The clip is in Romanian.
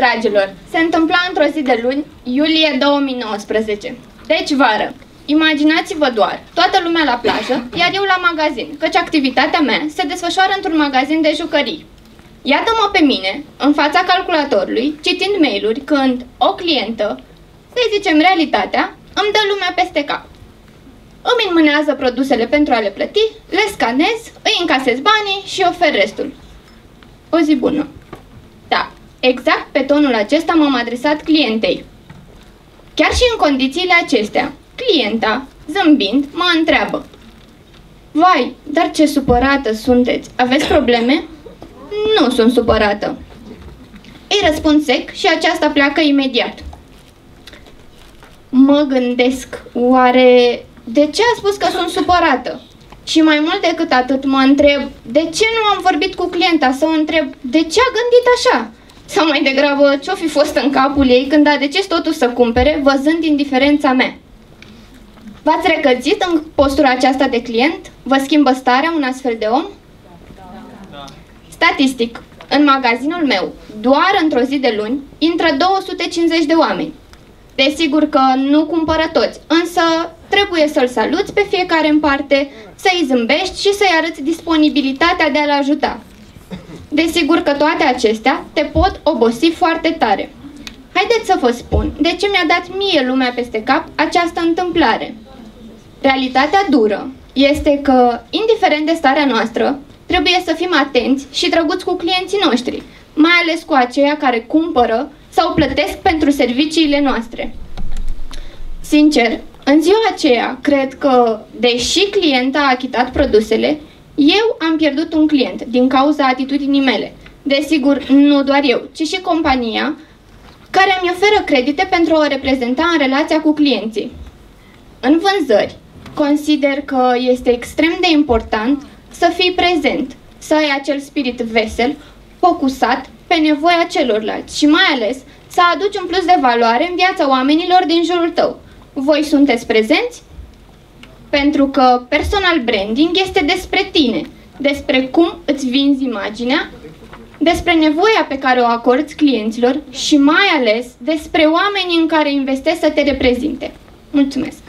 Dragilor, se întâmpla într-o zi de luni, iulie 2019. Deci vară. Imaginați-vă doar, toată lumea la plajă, iar eu la magazin, căci activitatea mea se desfășoară într-un magazin de jucării. Iată-mă pe mine, în fața calculatorului, citind mail-uri, când o clientă, să-i zicem realitatea, îmi dă lumea peste cap. Îmi înmânează produsele pentru a le plăti, le scanez, îi încasez banii și ofer restul. O zi bună. Da, exact pe tonul acesta m-am adresat clientei. Chiar și în condițiile acestea, clienta, zâmbind, mă întreabă. Vai, dar ce supărată sunteți! Aveți probleme? Nu sunt supărată. Îi răspund sec și aceasta pleacă imediat. Mă gândesc, oare de ce a spus că sunt supărată? Și mai mult decât atât mă întreb, de ce nu am vorbit cu clienta să o întreb de ce a gândit așa? Sau mai degrabă, ce-o fi fost în capul ei când a decis totul să cumpere, văzând indiferența mea? V-ați recălzit în postura aceasta de client? Vă schimbă starea un astfel de om? Statistic, în magazinul meu, doar într-o zi de luni, intră 250 de oameni. Desigur că nu cumpără toți, însă trebuie să-l saluți pe fiecare în parte, să-i zâmbești și să-i arăți disponibilitatea de a-l ajuta. Desigur că toate acestea te pot obosi foarte tare. Haideți să vă spun de ce mi-a dat mie lumea peste cap această întâmplare. Realitatea dură este că, indiferent de starea noastră, trebuie să fim atenți și drăguți cu clienții noștri, mai ales cu aceia care cumpără sau plătesc pentru serviciile noastre. Sincer, în ziua aceea, cred că, deși clienta a achitat produsele, eu am pierdut un client din cauza atitudinii mele. Desigur, nu doar eu, ci și compania, care îmi oferă credite pentru a o reprezenta în relația cu clienții. În vânzări, consider că este extrem de important să fii prezent, să ai acel spirit vesel, focusat pe nevoia celorlalți și mai ales să aduci un plus de valoare în viața oamenilor din jurul tău. Voi sunteți prezenți? Pentru că personal branding este despre tine, despre cum îți vinzi imaginea, despre nevoia pe care o acorzi clienților și mai ales despre oamenii în care investești să te reprezinte. Mulțumesc!